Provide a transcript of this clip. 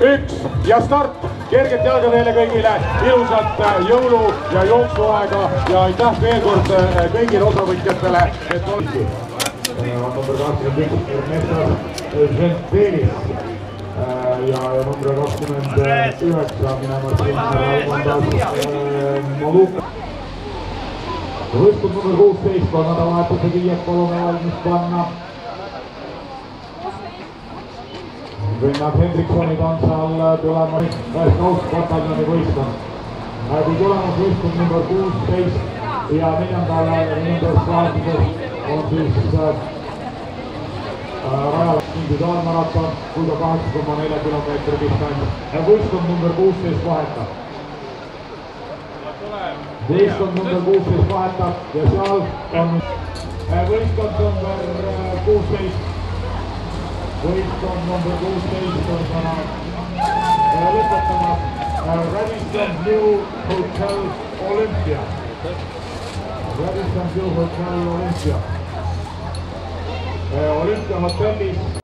üks ja start, kerget jalga teile kõigile, ilusat jõulu- ja jooksuaega. Ja aitäh veel kord kõigile osavõtjatele, et olite. number kakskümmend üks, Ernesto Žentelis ja number kakskümmend üheksa minemas sinna Moluka. võistkond number kuusteist on nädalavahetuse viies, palume valmis panna vennad Hendriksonid on seal tulemas, Kaus-Pataljoni võistkond. kui tulemas võistkond number kuusteist ja neljandal, neljandas vahetuses on siis rajal individuaalmaraton, kuida kaheksa koma nelja kilomeetri distants. võistkond number kuusteist vahetab. võistkond number kuusteist vahetab ja seal on võistkond number kuusteist Williamson from the Go Station from uh, uh, with the, uh, uh, Radisson New Hotel Olympia. Radisson New Hotel Olympia. Uh, Olympia Hotel is